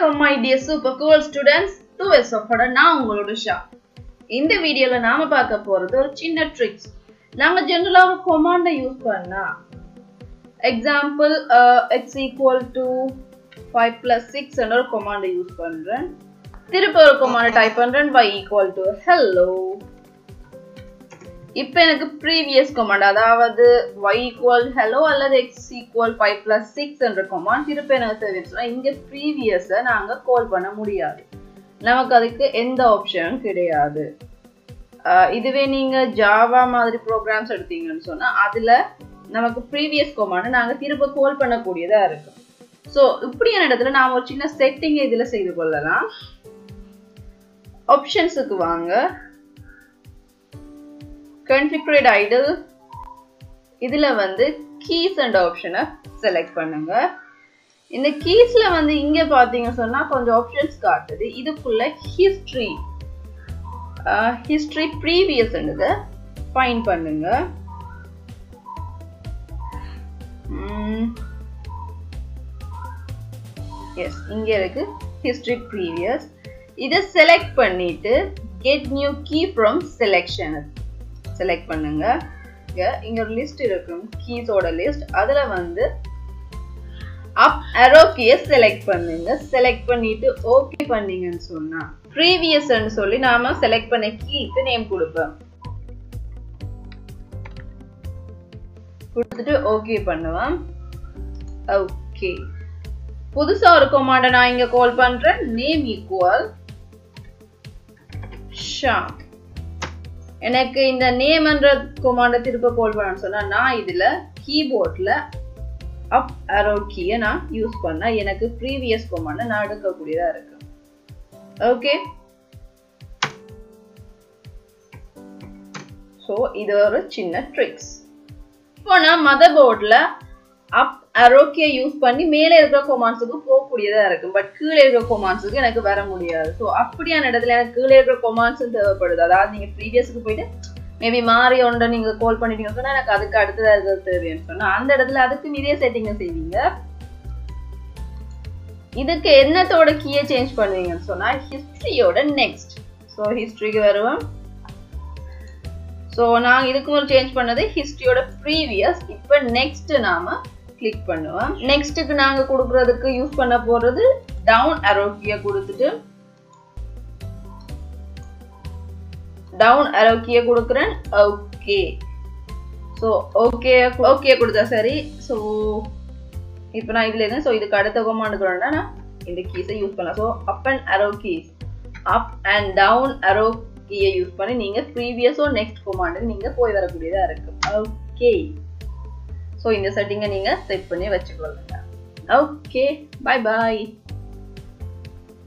Dear super cool students to S ஆஃபோட நான் உங்களோட ஷா. இந்த வீடியோல நாம பார்க்க போறது ஒரு சின்ன ட்ரிக்ஸ் நாங்க ஜெனரலா ஒரு கொமாண்டை யூஸ் பண்ணா example X equal to five plus six ஒரு கொமாண்டை யூஸ் பண்றேன். திருப்ப ஒரு கொமாண்டை டைப் பண்றேன் y ஈக்குவல் டு ஹலோ இப்போ எனக்கு ப்ரீவியஸ் கமாண்ட் அதாவது ஒய் ஈக்குவல் ஹலோ அல்லது X equal five plus six என்ற கமாண்ட் திருப்பி எனக்கு தெரிவிச்சுனா இங்கே ப்ரீவியஸை நாங்கள் கால் பண்ண முடியாது. நமக்கு அதுக்கு எந்த ஆப்ஷனும் கிடையாது. இதுவே நீங்கள் ஜாவா மாதிரி ப்ரோக்ராம்ஸ் எடுத்தீங்கன்னு சொன்னால் அதில் நமக்கு ப்ரீவியஸ் கமாண்ட் நாங்கள் திரும்ப கால் பண்ணக்கூடியதாக இருக்கும். ஸோ இப்படியான இடத்துல நாம் ஒரு சின்ன செட்டிங்கை இதில் செய்து கொள்ளலாம். ஆப்ஷன்ஸுக்கு வாங்க. Configurate ஐடல் இதில் வந்து கீஸ் அண்ட் ஆப்ஷனை செலக்ட் பண்ணுங்க. இந்த கீஸில் வந்து இங்கே பார்த்தீங்க சொன்னால் கொஞ்சம் ஆப்ஷன்ஸ் காட்டுது. இதுக்குள்ள ஹிஸ்ட்ரி ஹிஸ்ட்ரி ப்ரீவியஸ் ஃபைன் பண்ணுங்க. எஸ் இங்கே இருக்கு ஹிஸ்ட்ரி ப்ரீவியஸ் இதை செலக்ட் பண்ணிட்டு get new key from selection select பண்ணுங்க. இங்கே ஒரு லிஸ்ட் இருக்கும். கீஸோட லிஸ்ட் அதுல வந்து அப் அரோ கீயை செலக்ட் பண்ணுங்க. செலக்ட் பண்ணிட்டு ஓகே பண்ணீங்கன்னு சொன்னா ப்ரீவியஸ் சொல்லி நாம செலக்ட் பண்ண கீக்கு நேம் கொடுப்போம். கொடுத்துட்டு ஓகே பண்ணுவேன் ஓகே புதுசா ஒரு கொமாண்ட நான் இங்க கால் பண்றேன். நேம் ஈக்குவல் ஷா எனக்கு இந்த நேம்ன்ற கொமாண்டை திருப்ப கால் பண்ணணும்னு சொன்னா நான் இதுல கீபோர்ட்ல அப் அரோ கீயை நான் யூஸ் பண்ணால் எனக்கு ப்ரீவியஸ் கொமாண்டை நான் எடுக்கக்கூடியதாக இருக்கு. ஓகே ஸோ இது ஒரு சின்ன ட்ரிக்ஸ் இப்போ நான் மதர் போர்டில் அரோக்கியை யூஸ் பண்ணி மேலே இருக்கிற கொமான்ஸுக்கு போகக்கூடியதாக இருக்கும். பட் கீழே இருக்கிற கொமான்ஸுக்கு எனக்கு வர முடியாது. ஸோ அப்படியான இடத்துல எனக்கு கீழே இருக்கிற கொமான்ஸும் தேவைப்படுது. அதாவது நீங்கள் ப்ரீவியஸுக்கு போயிட்டு மேபி மாறி ஒன்றை நீங்கள் கால் பண்ணிட்டீங்கன்னு சொன்னால் எனக்கு அதுக்கு அடுத்ததாக இருக்கிறது தேவைன்னு சொன்னால் அந்த இடத்துல அதுக்கு இதே செட்டிங்கை செய்வீங்க. இதுக்கு என்னத்தோட கீயை சேஞ்ச் பண்ணுவீங்கன்னு சொன்னால் ஹிஸ்ட்ரியோட நெக்ஸ்ட் ஸோ ஹிஸ்ட்ரிக்கு வருவோம். ஸோ நாங்கள் இதுக்கு ஒரு சேஞ்ச் பண்ணது ஹிஸ்ட்ரியோட ப்ரீவியஸ் இப்போ நெக்ஸ்ட் நாம கிளிக் பண்ணுவேன் நெக்ஸ்ட்டுக்கு நாங்கள் கொடுக்குறதுக்கு யூஸ் பண்ண போகிறது டவுன் அரோக்கியை கொடுத்துட்டு டவுன் அரோக்கியை கொடுக்குறேன். ஓகே ஸோ ஓகே ஓகே கொடுத்தா சரி. ஸோ இப்போ நான் இதில் இருந்தேன் ஸோ இதுக்கு அடுத்த கொமாண்டுக்குறேன்னா நான் இந்த கீஸை யூஸ் பண்ணலாம். So up and arrow keys up and down arrow கீயை யூஸ் பண்ணி நீங்கள் ப்ரீவியஸோ நெக்ஸ்ட் கொமாண்டுக்கு நீங்கள் போய் வரக்கூடியதாக இருக்கும் ஓகே ஸோ இந்த செட்டிங்கை நீங்கள் செட் பண்ணி வச்சுக்கொள்ளுங்க ஓகே பாய் பாய்